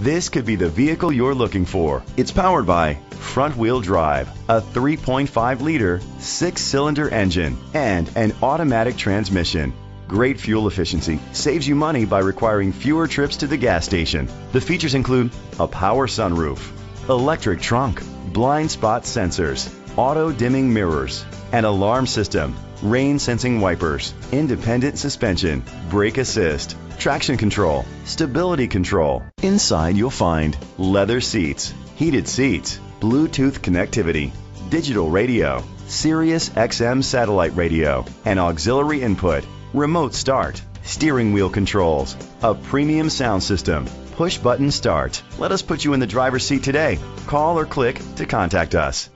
This could be the vehicle you're looking for. It's powered by front wheel drive, a 3.5 liter, six cylinder engine, and an automatic transmission. Great fuel efficiency saves you money by requiring fewer trips to the gas station. The features include a power sunroof, electric trunk, blind spot sensors, auto dimming mirrors, an alarm system, rain sensing wipers, independent suspension, brake assist, traction control, stability control. Inside you'll find leather seats, heated seats, Bluetooth connectivity, digital radio, Sirius XM satellite radio, and auxiliary input, remote start, steering wheel controls, a premium sound system, push button start. Let us put you in the driver's seat today. Call or click to contact us.